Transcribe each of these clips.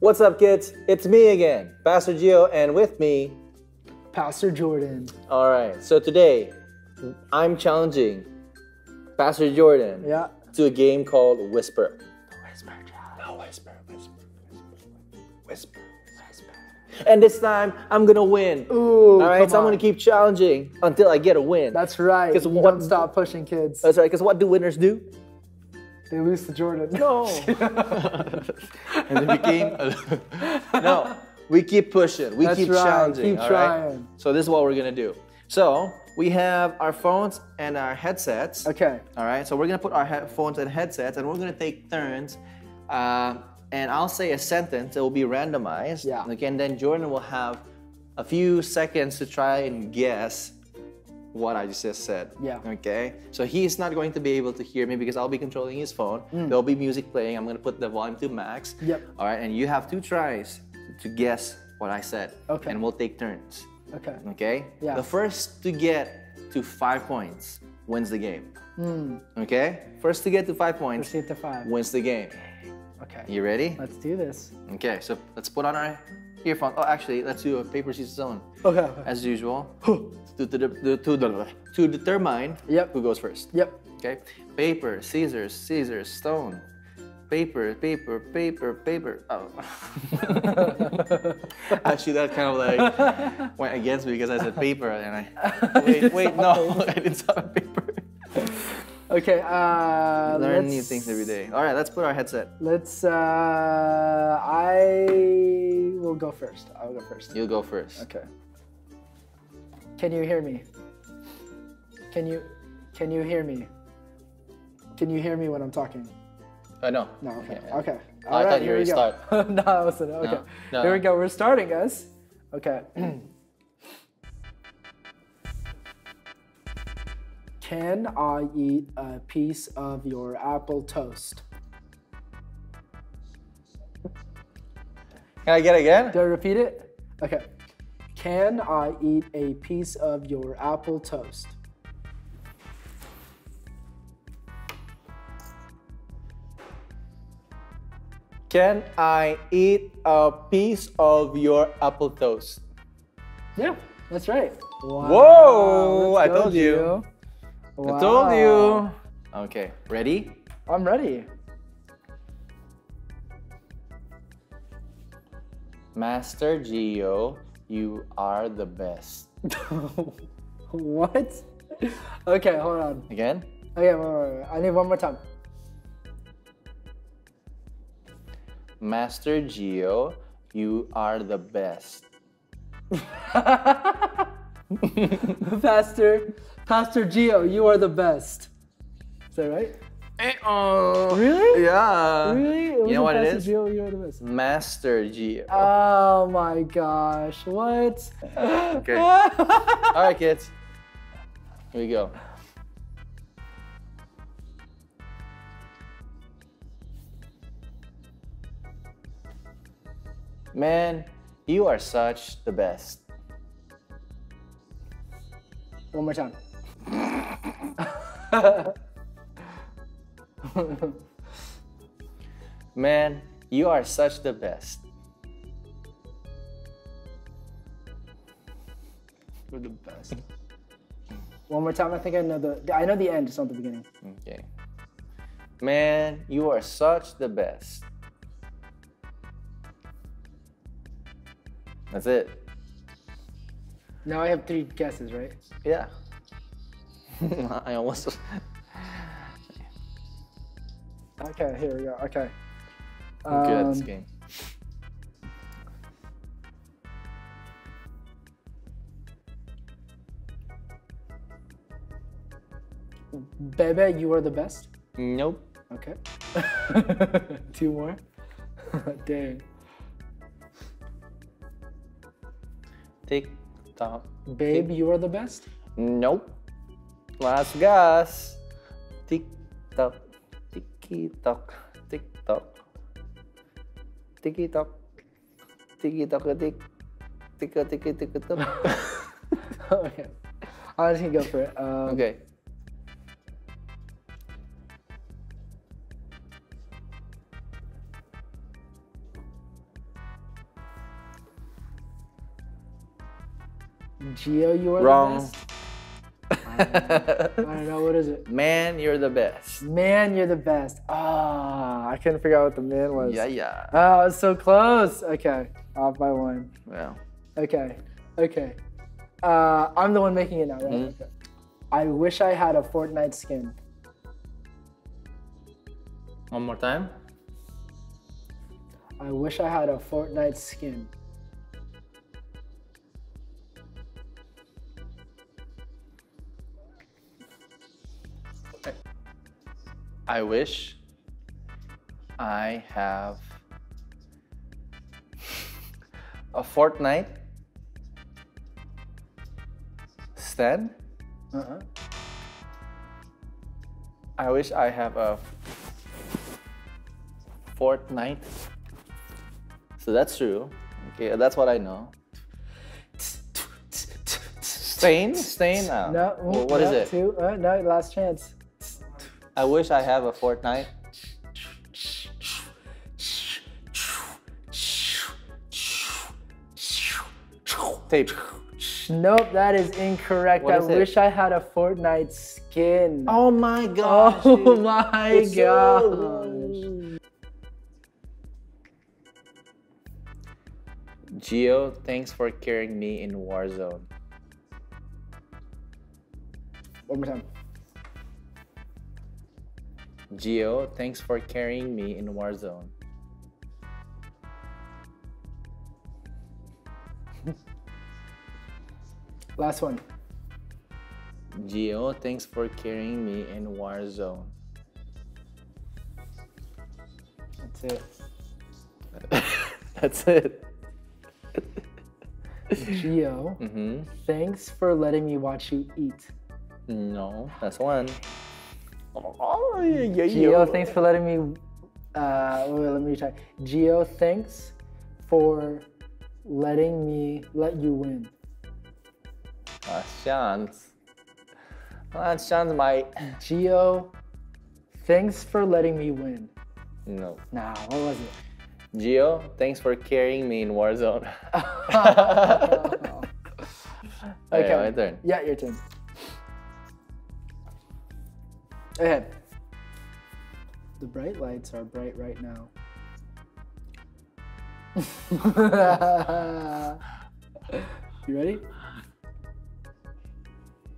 What's up, kids? It's me again, Pastor Gio, and with me, Pastor Jordan. all right. So today, I'm challenging Pastor Jordan Yeah. to a game called Whisper. And this time, I'm gonna win. Ooh, all right, come so I'm gonna keep challenging until I get a win. That's right. Because what- Don't stop pushing kids. That's right. Because what do winners do? They lose to Jordan. No. and it became no. We keep pushing. We That's keep right. challenging. Keep all right? trying. So this is what we're gonna do. So we have our phones and our headsets. Okay. All right. So we're gonna put our headphones and headsets, and we're gonna take turns. Uh, and I'll say a sentence. It will be randomized. Yeah. Okay. And then Jordan will have a few seconds to try and guess what I just said. Yeah. Okay. So he's not going to be able to hear me because I'll be controlling his phone. Mm. There'll be music playing. I'm gonna put the volume to max. Yep. All right. And you have two tries to guess what I said. Okay. And we'll take turns. Okay. Okay? Yeah. The first to get to five points wins the game. Okay? First to get to five points Proceed to five. wins the game. Okay. You ready? Let's do this. Okay, so let's put on our earphones. Oh, actually, let's do a paper, scissors, stone. Okay. As usual. to, to, to, to, to determine Yep. who goes first. Yep. Okay? Paper, scissors, scissors, stone. Paper, paper, paper, paper. Oh. Actually, that kind of like went against me because I said paper and I. Wait, wait, no, I didn't saw paper. Okay. Uh, Learn new things every day. All right, let's put our headset. Let's. Uh, I will go first. I'll go first. You'll go first. Okay. Can you hear me? Can you can you hear me? Can you hear me when I'm talking? I know. No, okay. Yeah. Okay. Oh, I thought you were start. no, I wasn't. Okay. No, no. Here we go. We're starting, guys. Okay. Can I eat a piece of your apple toast? Can I get it again? Do I repeat it? Okay. Can I eat a piece of your apple toast? Can I eat a piece of your apple toast? Yeah, that's right. Wow, Whoa, I told you. Gio. I told you. Okay, ready? I'm ready. Master Gio, you are the best. what? Okay, hold on. Again? Okay, wait, wait, wait. I need one more time. Master Gio, you are the best. Pastor, Pastor Gio, you are the best. Is that right? oh. Really? Yeah. Really? It You know what it Pastor is? Gio, you are the best. Master Gio. Oh my gosh, what? Okay. All right, kids. Here we go. Man, you are such the best. One more time. Man, you are such the best. You're the best. One more time. I think I know the. I know the end. It's not the beginning. Okay. Man, you are such the best. That's it. Now I have three guesses, right? Yeah. I almost. Okay, here we go. Okay. I'm good at this Um, game. Bebe, you are the best. Nope. Okay. Two more. Dang. Tick tock. Babe, you are the best. Nope. Mas Gas. Tiktok. Tiktok. Tiktok. Tiktok. Tiktok ketik. Tiktok tok, Tiktok tok, tik, tika tiki tiki tok. okay, I'll just go for it. Um, okay. Geo, you are Wrong. the best. I don't, know. I don't know. What is it? Man, you're the best. Man, you're the best. Ah, I couldn't figure out what the man was. Yeah, yeah. Oh, it's so close. Okay, off by one. Yeah. Okay, okay. Uh, I'm the one making it now, right? Mhm. Okay. I wish I had a Fortnite skin. One more time. I wish I had a Fortnite skin. I wish I have a Fortnite stand. Uh-huh. I wish I have a Fortnite. So that's true. Okay, that's what I know. Stain? Stain? No. No. Well, what is no, it? Two. Uh, no, last chance. I wish I have a Fortnite. Tape. Nope, that is incorrect. What I is it? wish I had a Fortnite skin. Oh my gosh. Oh dude. my It's gosh. good. Gio, thanks for carrying me in Warzone. One more time. Gio, thanks for carrying me in Warzone. Last one. Gio, thanks for carrying me in Warzone. That's it. That's it. Gio, Mm-hmm. thanks for letting me watch you eat. No, that's one. Oh, yeah, yeah, Gio, yeah. thanks for letting me. Uh, wait, let me try. Gio, thanks for letting me let you win. Ah, chance. Ah, chance, my. Gio, thanks for letting me win. No. Nah, what was it? Gio, thanks for carrying me in Warzone. Okay. Okay, my turn. Yeah, your turn. Ahead. The bright lights are bright right now. you ready?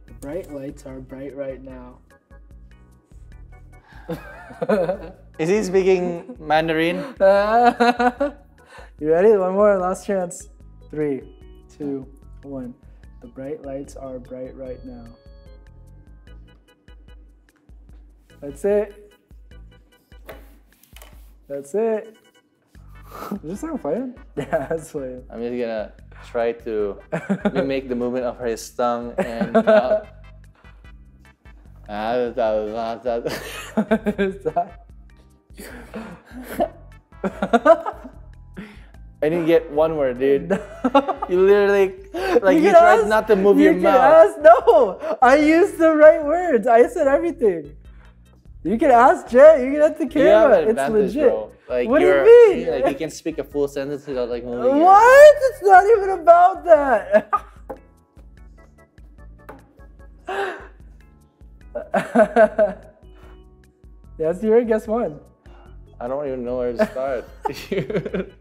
The bright lights are bright right now. Is he speaking Mandarin? you ready? One more, last chance. Three, two, one. The bright lights are bright right now. That's it. That's it. Is this song playing? Yeah, it's playing. I'm just gonna try to mimic the movement of his tongue and. Uh? I didn't get one word, dude. You literally, like, you, can tried ask- not to move you your can mouth. Ask, no, I used the right words. I said everything. You can ask Jay. You can ask the You camera. It's advantage, legit. bro. Like, what do you're, mean? Like, you can speak a full sentence without, like, moving What? It's not even about that. yes, you're guess one. I don't even know where to start.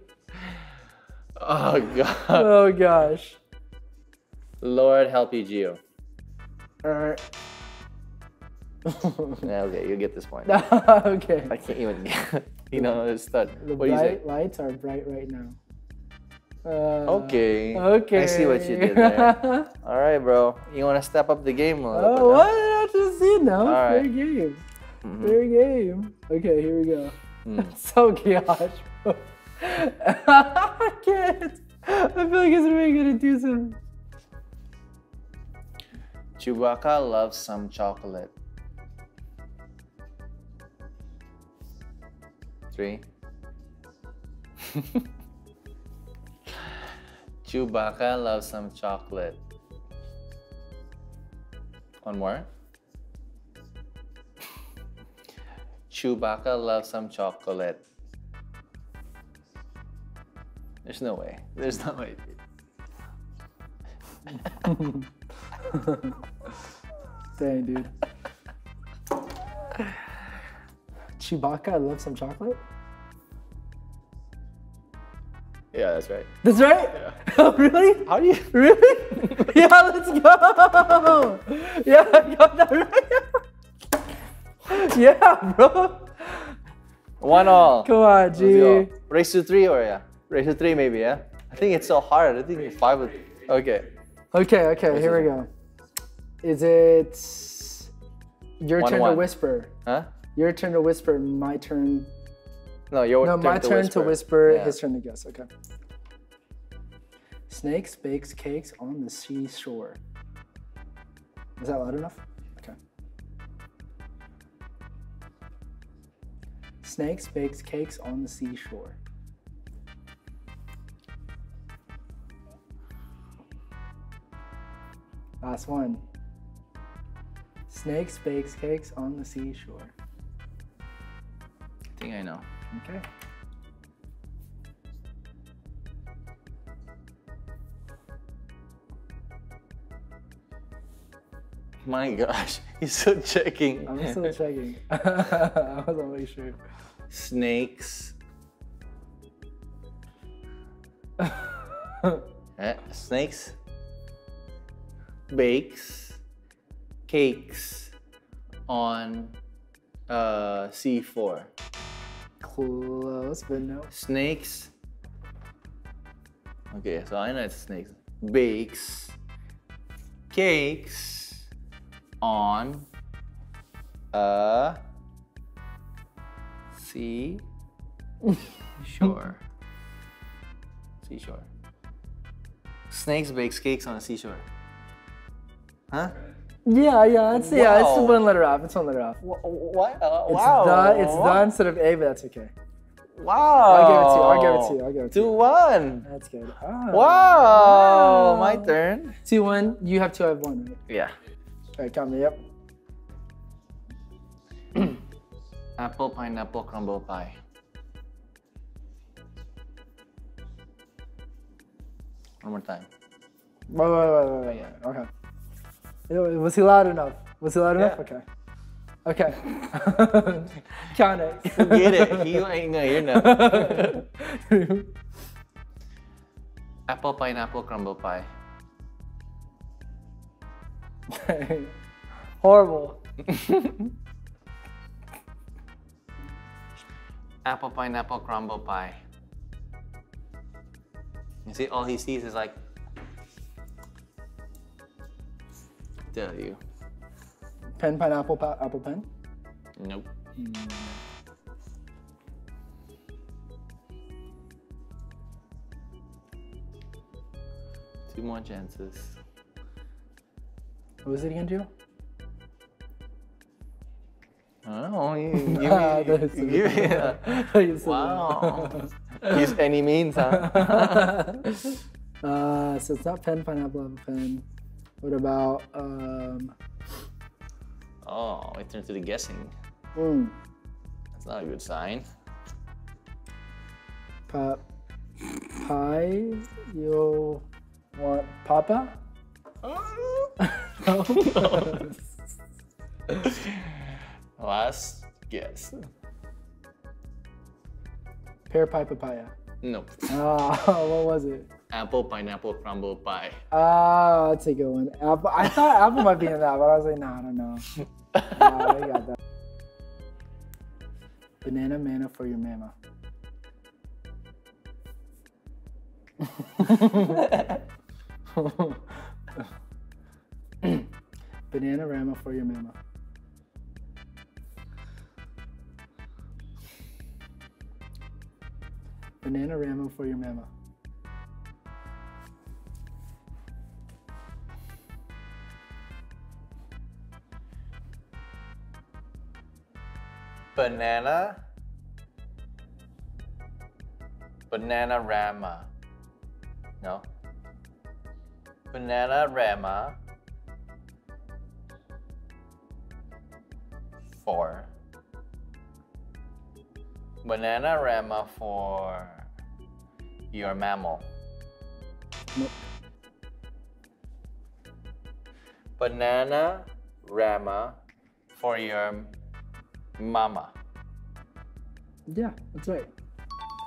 oh, God. Oh gosh. Lord help you, Gio. Alright. Yeah, okay, you get this point. okay. I can't even you know, it's that. The What bright lights are bright right now. Uh, Okay. Okay. I see what you did there. All right, bro. You want to step up the game a little oh, bit? what? I just see now. All Fair right. game. Mhm. Fair game. Okay, here we go. Mm. so gosh. I can't. I feel like it's really gonna do some. Chewbacca loves some chocolate. Chewbacca loves some chocolate. One more. Chewbacca loves some chocolate. There's no way. There's no way. Dang, dude. Chewbacca, I love some chocolate. Yeah, that's right. That's right. Oh, really? How do you? Really? yeah, let's go. Yeah, I got that right. yeah, bro. One all. Come on, G. Race to three or yeah? Race to three maybe, yeah? I think it's so hard. I think five would. Okay. Okay, okay, here we go. Is it your One, turn to whisper? Huh? Your turn to whisper, my turn. No, your No, turn my to turn whisper. to whisper, Yeah. his turn to guess. Okay. Snakes bakes cakes on the seashore. Is that loud enough? Okay. Snakes bakes cakes on the seashore. Last one. Snakes bakes cakes on the seashore. I think I know. Okay. My gosh, he's still checking. I'm still checking. I wasn't really sure. Snakes. Eh, snakes. Bakes. Cakes. On. Uh, C4. Close, but no. Snakes. Okay, so I know it's snakes. Bakes. Cakes. On. A. Sea. Shore. Seashore. Snakes bakes cakes on a seashore. Huh? Yeah, yeah, it's yeah, it's one letter off. It's one letter off. What? Uh, It's wow. the it's the instead of A, but that's okay. Wow. I'll give it to you. I'll give it to you. I'll give it to Two you. one. That's good. Ah. Wow. My turn. Two one. You have two. I have one. Right? Yeah. All right, count me. Yep. Apple, pineapple, crumble pie. One more time. Wait, wait, wait, wait, wait. wait. Okay. Was he loud enough? Was he loud enough? Yeah. Okay. Okay. count it. Get it. You ain't gonna hear nothing. Apple, pineapple, crumble pie. Horrible. Apple, pineapple, crumble pie. You see, all he sees is like. Tell you. Pen, pineapple, pa- apple pen. Nope. Two more chances. What was it again, Joe? I don't know. You, you, Ah, you, you, give me a- You said wow. Use any means, huh? uh, so it's not pen, pineapple, apple pen. What about um? Oh, it turned to the guessing. Mm, That's not a good sign. pa- pie? You want papa? no. Last guess. Pear pie papaya. Nope. Ah, what was it? Apple, pineapple, crumble pie. Ah, that's a good one. Apple. I thought apple might be in that, but I was like, nah, I don't know. Nah, they got that. Banana manna for your mama. Banana rama for your mama. Banana rama for your mama. Banana. Banana rama. No. Banana rama. For. Banana rama for your mammal. Nope. banana rama for your mama. Yeah, that's right.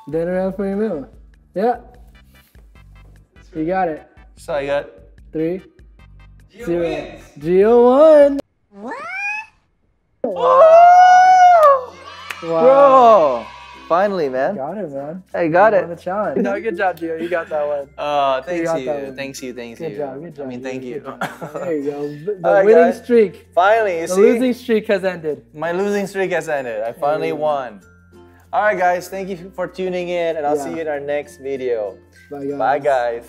Banana out for your mama. Yeah. You got it. So I got Three, zero. Gio won. Oh! Wow. Bro! Finally, man. Got it, man. I got You won the it. challenge. No, good job, Gio. You got that one. Oh, thanks got you. that one. Thanks you. Thanks Good you. job. Good job. I mean, Gio. thank Good you. job. There you go. The the Alright, winning guys. streak. Finally, you The see? losing streak has ended. My losing streak has ended. I finally you won. All right, guys. Thank you for tuning in, and I'll see you in our next video. Bye, guys. Bye, guys.